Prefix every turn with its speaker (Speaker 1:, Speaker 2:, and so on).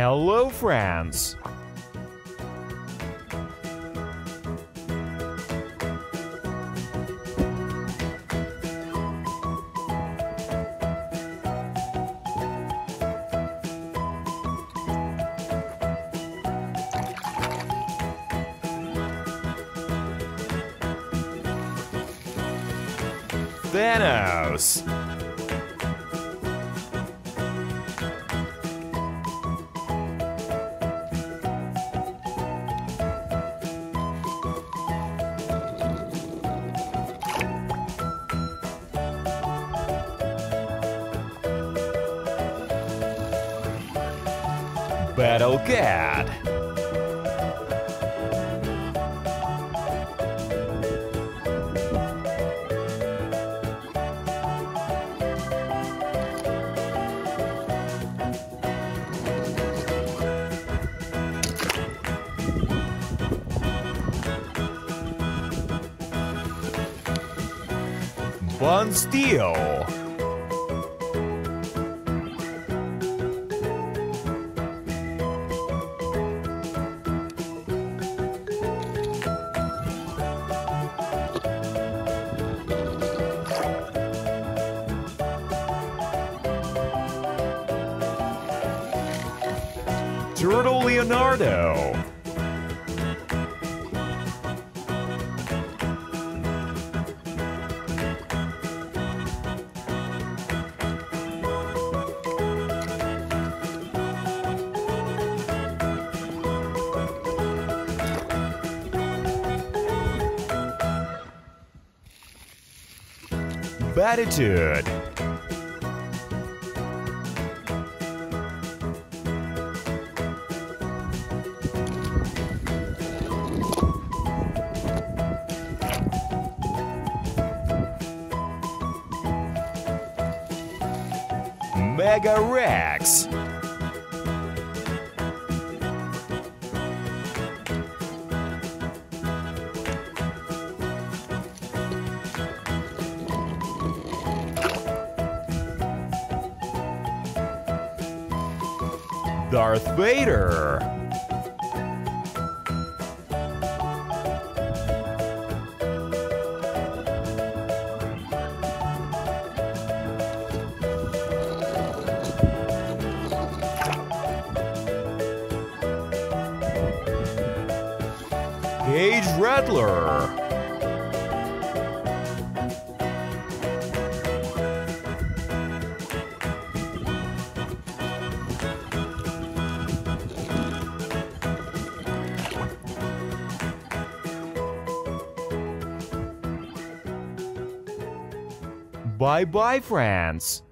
Speaker 1: Hello, friends. Thanos. Battle Cat. Bun Steel. Turtle Leonardo. Batitude. Mega Rex. Darth Vader. Gage Rattler. Bye bye, friends.